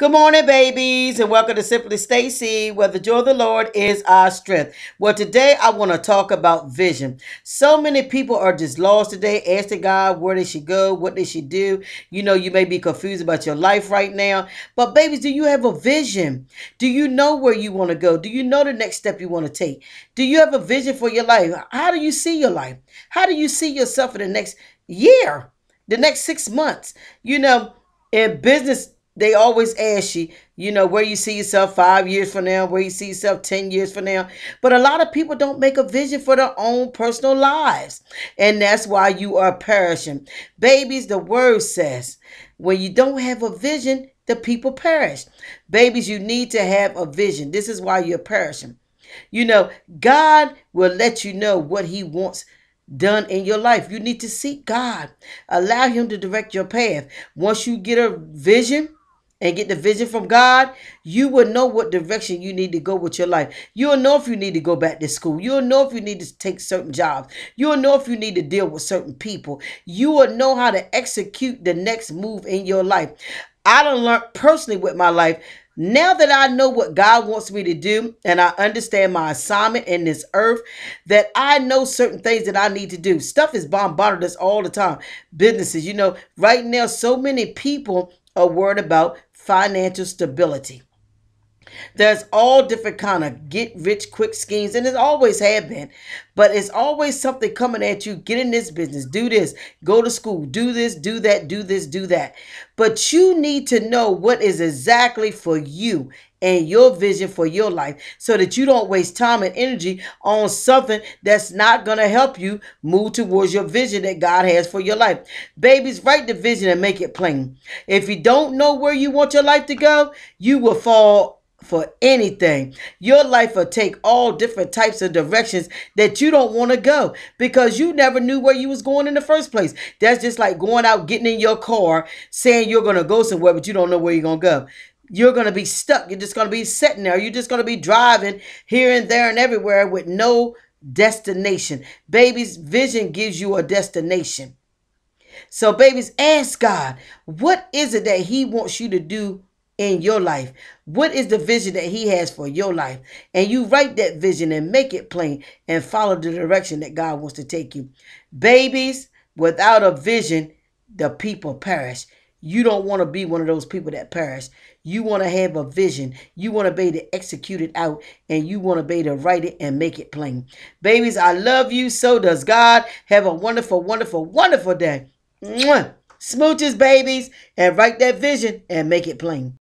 Good morning, babies, and welcome to Simply Stacey, where the joy of the Lord is our strength. Well, today I want to talk about vision. So many people are just lost today, asking God where they should go, what they should do. You know, you may be confused about your life right now, but babies, do you have a vision? Do you know where you want to go? Do you know the next step you want to take? Do you have a vision for your life? How do you see your life? How do you see yourself in the next year, the next six months? You know, in business they always ask you, you know, where you see yourself five years from now, where you see yourself 10 years from now. But a lot of people don't make a vision for their own personal lives. And that's why you are perishing. Babies, the word says, when you don't have a vision, the people perish. Babies, you need to have a vision. This is why you're perishing. You know, God will let you know what He wants done in your life. You need to seek God. Allow Him to direct your path. Once you get a vision, and get the vision from God, you will know what direction you need to go with your life. You'll know if you need to go back to school. You'll know if you need to take certain jobs. You'll know if you need to deal with certain people. You will know how to execute the next move in your life. I don't learn personally with my life. Now that I know what God wants me to do and I understand my assignment in this earth, that I know certain things that I need to do. Stuff is bombarded us all the time. Businesses, you know, right now, so many people are worried about financial stability. There's all different kind of get rich quick schemes, and it always have been. But it's always something coming at you. Get in this business, do this, go to school, do this, do that, do this, do that. But you need to know what is exactly for you and your vision for your life so that you don't waste time and energy on something that's not going to help you move towards your vision that God has for your life. Babies, write the vision and make it plain. If you don't know where you want your life to go, you will fall for anything. Your life will take all different types of directions that you don't want to go because you never knew where you was going in the first place. That's just like going out, getting in your car, saying you're going to go somewhere, but you don't know where you're going to go. You're going to be stuck. You're just going to be sitting there. You're just going to be driving here and there and everywhere with no destination. Baby's vision gives you a destination. So, babies, ask God, what is it that He wants you to do in your life? What is the vision that He has for your life? And you write that vision and make it plain and follow the direction that God wants to take you. Babies, without a vision, the people perish. You don't want to be one of those people that perish. You want to have a vision. You want to be to execute it out and you want to be to write it and make it plain. Babies, I love you. So does God. Have a wonderful, wonderful, wonderful day. Mwah. Smooches, babies, and write that vision and make it plain.